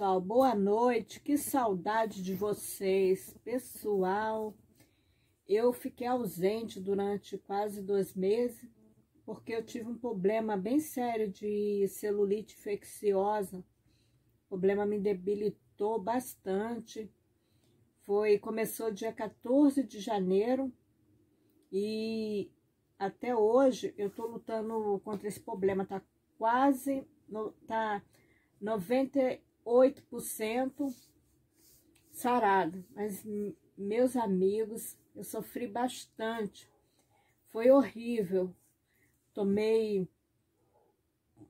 pessoal, boa noite. Que saudade de vocês, pessoal. Eu fiquei ausente durante quase dois meses porque eu tive um problema bem sério de celulite infecciosa. O problema me debilitou bastante. Foi começou dia 14 de janeiro e até hoje eu tô lutando contra esse problema, tá quase no, tá 98% sarado, mas meus amigos, eu sofri bastante. Foi horrível. Tomei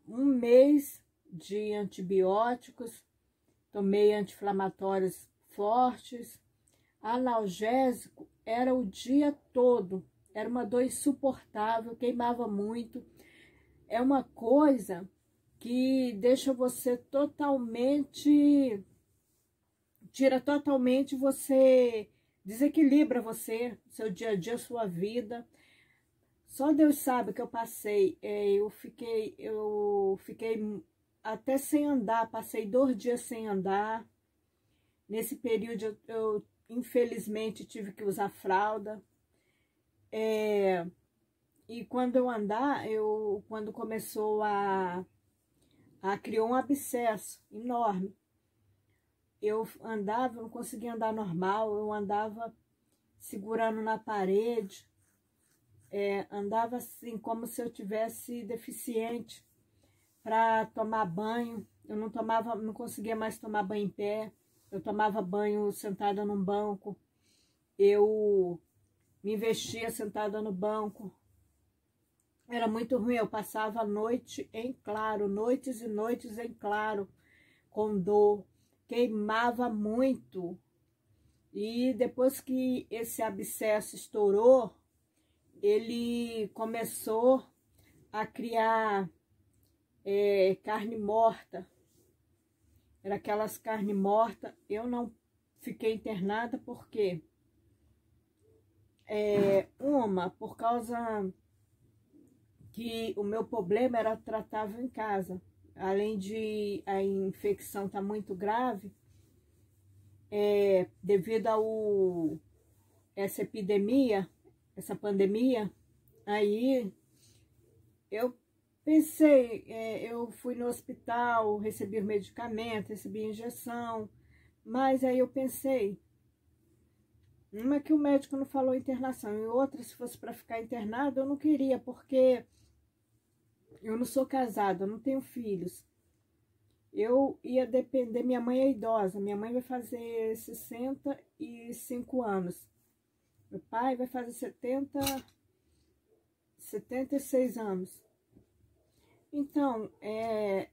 um mês de antibióticos, tomei anti-inflamatórios fortes, analgésico era o dia todo, era uma dor insuportável, queimava muito. É uma coisa que deixa você totalmente, tira totalmente você, desequilibra você, seu dia a dia, sua vida. Só Deus sabe que eu passei, é, eu fiquei, eu fiquei até sem andar, passei dois dias sem andar. Nesse período eu, eu infelizmente tive que usar fralda. É, e quando eu andar, eu quando começou a ah, criou um abscesso enorme. Eu andava, não conseguia andar normal, eu andava segurando na parede, é, andava assim como se eu tivesse deficiente para tomar banho. Eu não tomava, não conseguia mais tomar banho em pé. Eu tomava banho sentada num banco. Eu me vestia sentada no banco. Era muito ruim, eu passava a noite em claro, noites e noites em claro, com dor, queimava muito. E depois que esse abscesso estourou, ele começou a criar é, carne morta. Era aquelas carne morta. Eu não fiquei internada porque é, uma, por causa que o meu problema era tratável em casa. Além de a infecção estar tá muito grave, é, devido ao essa epidemia, essa pandemia, aí eu pensei, é, eu fui no hospital, recebi medicamento, recebi injeção, mas aí eu pensei, uma que o médico não falou internação, e outra, se fosse para ficar internado, eu não queria, porque eu não sou casada, não tenho filhos. Eu ia depender, minha mãe é idosa, minha mãe vai fazer 65 anos. Meu pai vai fazer 70, 76 anos. Então, é,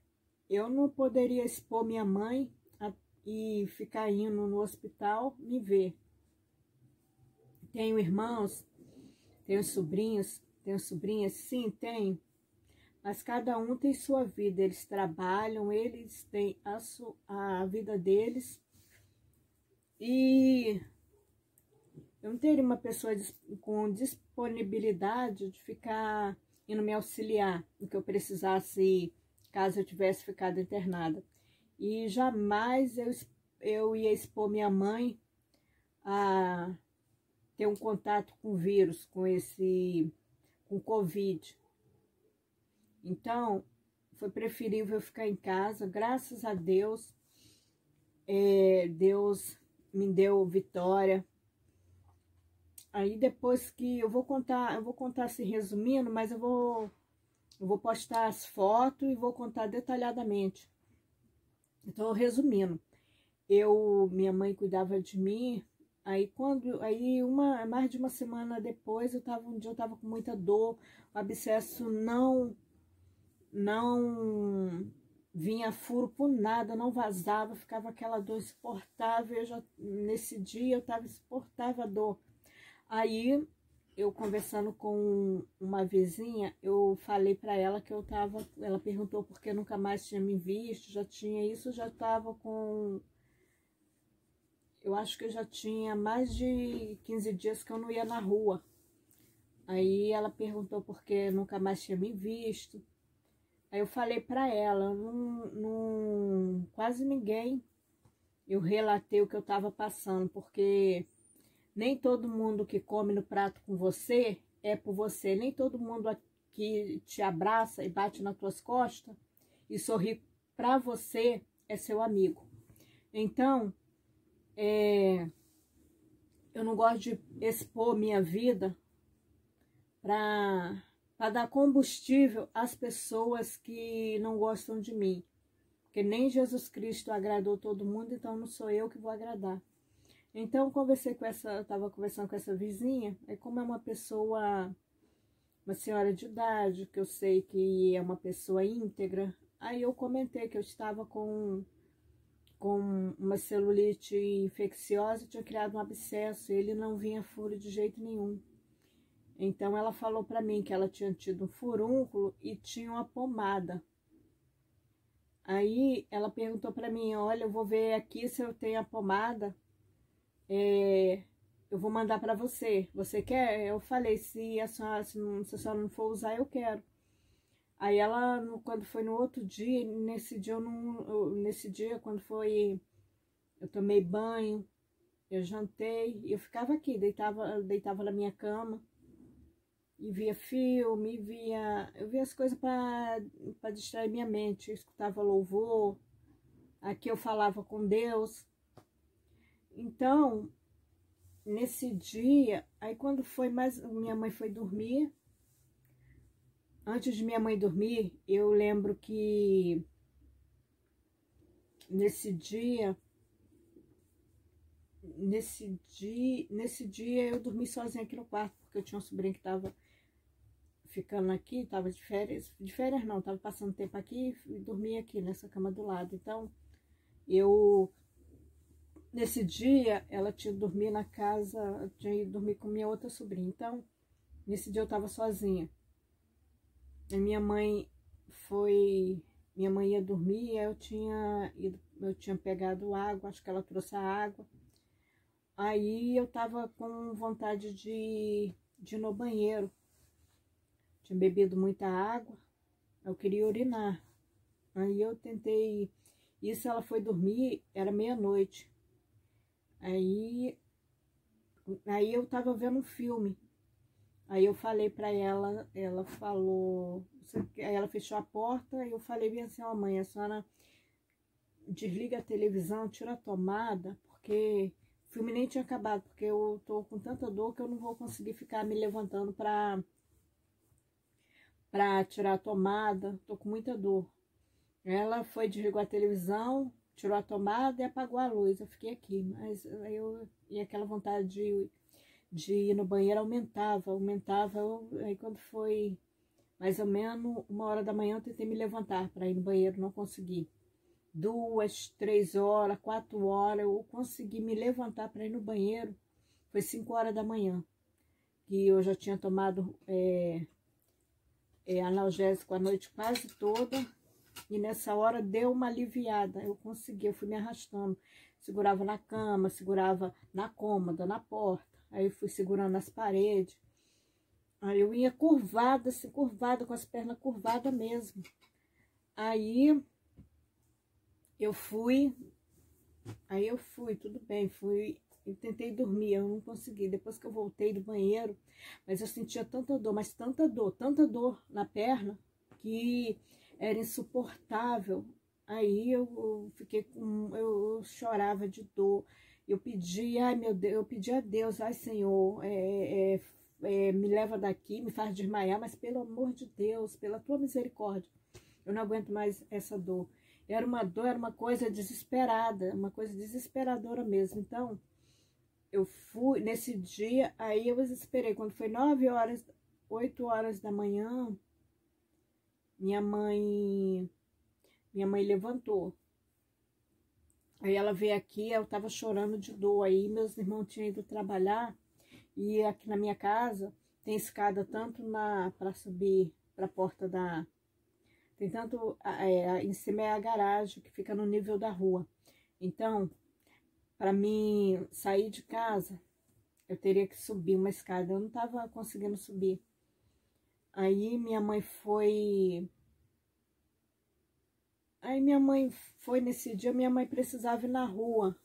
eu não poderia expor minha mãe a, e ficar indo no hospital me ver. Tenho irmãos, tenho sobrinhos, tenho sobrinhas, sim, tenho mas cada um tem sua vida, eles trabalham, eles têm a, sua, a vida deles. E eu não teria uma pessoa com disponibilidade de ficar indo me auxiliar no que eu precisasse, caso eu tivesse ficado internada. E jamais eu, eu ia expor minha mãe a ter um contato com o vírus, com esse, com Covid. Então, foi preferível ficar em casa. Graças a Deus, é, Deus me deu vitória. Aí depois que eu vou contar, eu vou contar assim resumindo, mas eu vou eu vou postar as fotos e vou contar detalhadamente. Então, resumindo, eu minha mãe cuidava de mim. Aí quando aí uma mais de uma semana depois, eu tava um dia eu tava com muita dor, o abscesso não não vinha furo por nada, não vazava, ficava aquela dor insuportável. Já, nesse dia eu estava insuportável a dor. Aí, eu conversando com uma vizinha, eu falei para ela que eu tava, ela perguntou por que nunca mais tinha me visto, já tinha isso, já tava com eu acho que eu já tinha mais de 15 dias que eu não ia na rua. Aí ela perguntou por que nunca mais tinha me visto. Aí eu falei para ela, não, não, quase ninguém, eu relatei o que eu estava passando, porque nem todo mundo que come no prato com você é por você, nem todo mundo que te abraça e bate nas tuas costas e sorri para você é seu amigo. Então, é, eu não gosto de expor minha vida para dar combustível às pessoas que não gostam de mim. Porque nem Jesus Cristo agradou todo mundo, então não sou eu que vou agradar. Então, conversei com essa, estava conversando com essa vizinha, e como é uma pessoa, uma senhora de idade, que eu sei que é uma pessoa íntegra, aí eu comentei que eu estava com com uma celulite infecciosa, tinha criado um abscesso, ele não vinha furo de jeito nenhum. Então ela falou para mim que ela tinha tido um furúnculo e tinha uma pomada. Aí ela perguntou para mim, olha, eu vou ver aqui se eu tenho a pomada, é, eu vou mandar para você. Você quer? Eu falei, se a senhora, se, não, se a senhora não for usar, eu quero. Aí ela, quando foi no outro dia, nesse dia eu não, eu, nesse dia quando foi, eu tomei banho, eu jantei, eu ficava aqui, deitava, deitava na minha cama e via filme, via, eu via as coisas para distrair minha mente, eu escutava louvor, aqui eu falava com Deus. Então, nesse dia, aí quando foi mais, minha mãe foi dormir, Antes de minha mãe dormir, eu lembro que nesse dia, nesse dia, nesse dia eu dormi sozinha aqui no quarto, porque eu tinha um sobrinho que estava ficando aqui, estava de férias, de férias não, estava passando tempo aqui e dormia aqui nessa cama do lado. Então, eu nesse dia ela tinha dormido na casa, tinha ido dormir com minha outra sobrinha. Então, nesse dia eu estava sozinha. A minha mãe foi. Minha mãe ia dormir, eu tinha ido, eu tinha pegado água, acho que ela trouxe a água. Aí eu tava com vontade de, de ir no banheiro. Tinha bebido muita água, eu queria urinar. Aí eu tentei. Isso ela foi dormir, era meia-noite. Aí, aí eu tava vendo um filme. Aí eu falei para ela, ela falou, aí ela fechou a porta eu falei bem assim, ó oh, mãe, a senhora desliga a televisão, tira a tomada, porque o filme nem tinha acabado, porque eu tô com tanta dor que eu não vou conseguir ficar me levantando para para tirar a tomada, tô com muita dor. Ela foi, desligou a televisão, tirou a tomada e apagou a luz. Eu fiquei aqui, mas eu e aquela vontade de de ir no banheiro aumentava, aumentava. Eu, aí quando foi mais ou menos uma hora da manhã, eu tentei me levantar para ir no banheiro, não consegui. Duas, três horas, quatro horas, eu consegui me levantar para ir no banheiro. Foi cinco horas da manhã, que eu já tinha tomado é, é, analgésico a noite quase toda. E nessa hora deu uma aliviada, eu consegui, eu fui me arrastando. Segurava na cama, segurava na cômoda, na porta. Aí fui segurando as paredes. Aí eu ia curvada, assim, curvada, com as pernas curvadas mesmo. Aí eu fui, aí eu fui, tudo bem, fui, eu tentei dormir, eu não consegui. Depois que eu voltei do banheiro, mas eu sentia tanta dor, mas tanta dor, tanta dor na perna, que era insuportável. Aí eu, fiquei com, eu, eu chorava de dor. Eu pedi, ai meu Deus, eu pedi a Deus, ai Senhor, é, é, é, me leva daqui, me faz desmaiar, mas pelo amor de Deus, pela tua misericórdia, eu não aguento mais essa dor. Era uma dor, era uma coisa desesperada, uma coisa desesperadora mesmo. Então, eu fui, nesse dia, aí eu esperei, quando foi nove horas, oito horas da manhã, minha mãe, minha mãe levantou. Aí ela veio aqui, eu tava chorando de dor. Aí meus irmãos tinham ido trabalhar e aqui na minha casa tem escada tanto na para subir para a porta da tem tanto é, em cima é a garagem que fica no nível da rua. Então, para mim sair de casa, eu teria que subir uma escada. Eu não tava conseguindo subir. Aí minha mãe foi aí minha mãe foi nesse dia, minha mãe precisava ir na rua.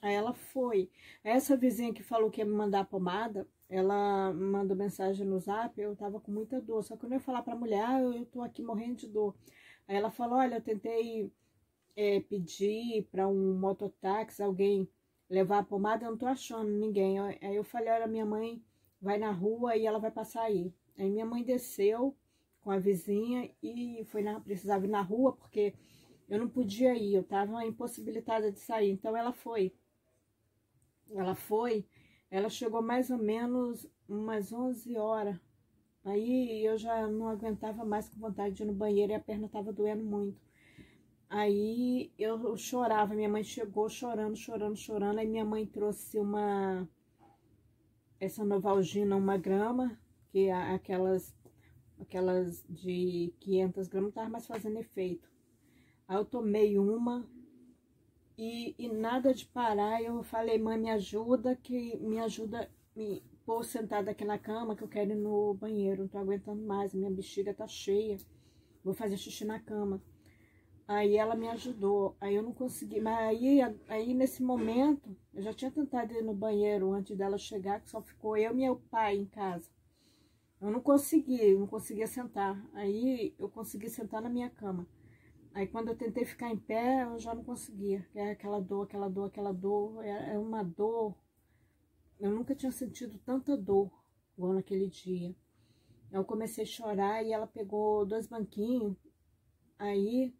Aí ela foi. Essa vizinha que falou que ia me mandar pomada, ela mandou mensagem no zap, eu tava com muita dor. Só que eu não ia falar pra mulher, ah, eu tô aqui morrendo de dor. Aí ela falou, olha, eu tentei é, pedir para um mototáxi, alguém levar a pomada, eu não tô achando ninguém. Aí eu falei, olha, minha mãe vai na rua e ela vai passar aí. Aí minha mãe desceu com a vizinha e foi na, precisava ir na rua porque eu não podia ir, eu tava impossibilitada de sair. Então ela foi. Ela foi ela chegou mais ou menos umas 11 horas. Aí eu já não aguentava mais com vontade de ir no banheiro e a perna estava doendo muito. Aí eu chorava, minha mãe chegou chorando, chorando, chorando. Aí minha mãe trouxe uma, essa Novalgina, uma grama, que aquelas, aquelas de 500 gramas não estava mais fazendo efeito. Aí eu tomei uma, e, e nada de parar, eu falei, mãe, me ajuda, que me ajuda me pôr sentada aqui na cama, que eu quero ir no banheiro, não tô aguentando mais, minha bexiga tá cheia, vou fazer xixi na cama. Aí ela me ajudou, aí eu não consegui, mas aí, aí nesse momento, eu já tinha tentado ir no banheiro antes dela chegar, que só ficou eu e meu pai em casa. Eu não consegui, eu não conseguia sentar. Aí eu consegui sentar na minha cama. Aí quando eu tentei ficar em pé, eu já não conseguia. É aquela dor, aquela dor, aquela dor. É, é uma dor. Eu nunca tinha sentido tanta dor igual naquele dia. Eu comecei a chorar e ela pegou dois banquinhos. Aí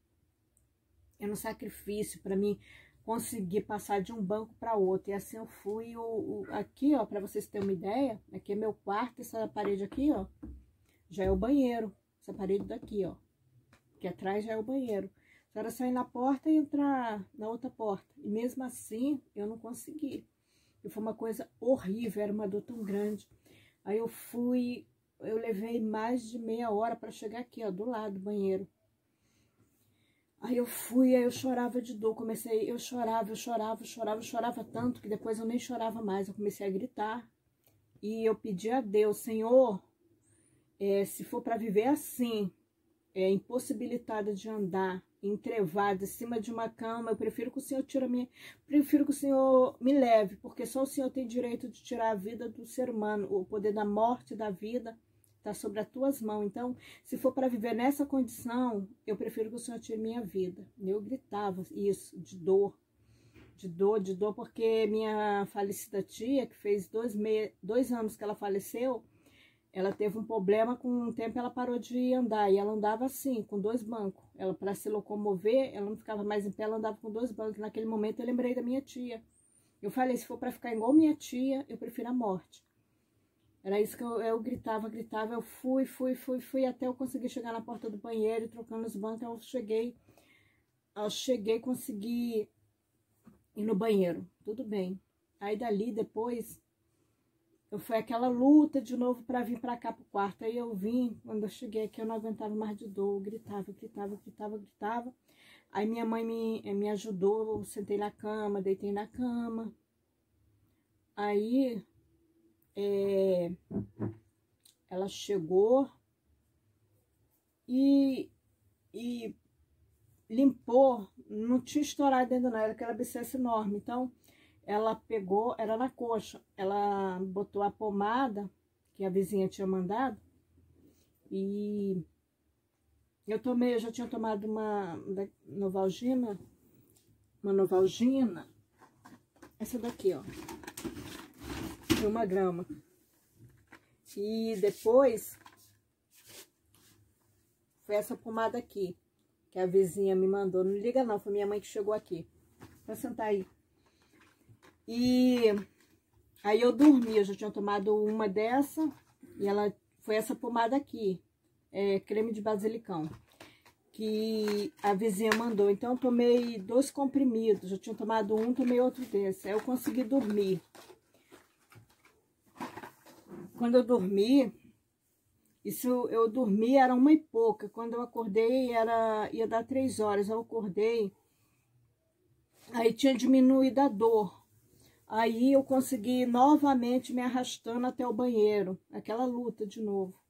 era um sacrifício para mim conseguir passar de um banco para outro. E assim eu fui. O, o aqui, ó, para vocês terem uma ideia, aqui é meu quarto, essa parede aqui, ó, já é o banheiro. Essa parede daqui, ó que atrás já é o banheiro. A senhora sair na porta e entrar na outra porta. E mesmo assim, eu não consegui. E foi uma coisa horrível, era uma dor tão grande. Aí eu fui, eu levei mais de meia hora para chegar aqui, ó, do lado do banheiro. Aí eu fui, aí eu chorava de dor, comecei, eu chorava, eu chorava, eu chorava, eu chorava tanto que depois eu nem chorava mais, eu comecei a gritar. E eu pedi a Deus, Senhor, é, se for para viver assim, é, impossibilitada de andar, entrevada, em cima de uma cama, eu prefiro que o Senhor tire a minha, prefiro que o Senhor me leve, porque só o Senhor tem direito de tirar a vida do ser humano, o poder da morte, da vida, está sobre as tuas mãos. Então, se for para viver nessa condição, eu prefiro que o Senhor tire minha vida. Eu gritava isso, de dor, de dor, de dor, porque minha falecida tia, que fez dois, me... dois anos que ela faleceu, ela teve um problema com um tempo ela parou de andar e ela andava assim, com dois bancos. Ela para se locomover, ela não ficava mais em pé, ela andava com dois bancos. Naquele momento eu lembrei da minha tia. Eu falei, se for para ficar igual minha tia, eu prefiro a morte. Era isso que eu, eu gritava, gritava, eu fui, fui, fui, fui até eu conseguir chegar na porta do banheiro, trocando os bancos, eu cheguei, eu cheguei, consegui ir no banheiro, tudo bem. Aí dali depois eu foi aquela luta de novo para vir para cá pro quarto. Aí eu vim, quando eu cheguei aqui, eu não aguentava mais de dor, eu gritava, gritava, gritava, gritava. Aí minha mãe me, me ajudou, eu sentei na cama, deitei na cama. Aí é, ela chegou e, e limpou, não tinha estourado ainda não, era aquela abscessa enorme. Então, ela pegou, era na coxa, ela botou a pomada que a vizinha tinha mandado e eu tomei, eu já tinha tomado uma Novalgina, uma Novalgina, essa daqui, ó, uma grama. E depois foi essa pomada aqui, que a vizinha me mandou. Não liga não, foi minha mãe que chegou aqui. Pra sentar aí. E aí eu dormi, eu já tinha tomado uma dessa, e ela foi essa pomada aqui, é, creme de basilicão, que a vizinha mandou. Então eu tomei dois comprimidos, já tinha tomado um, tomei outro desse. Aí eu consegui dormir. Quando eu dormi, isso eu dormi era uma e pouca. Quando eu acordei era ia dar três horas. Eu acordei, aí tinha diminuído a dor. Aí eu consegui novamente me arrastando até o banheiro, aquela luta de novo.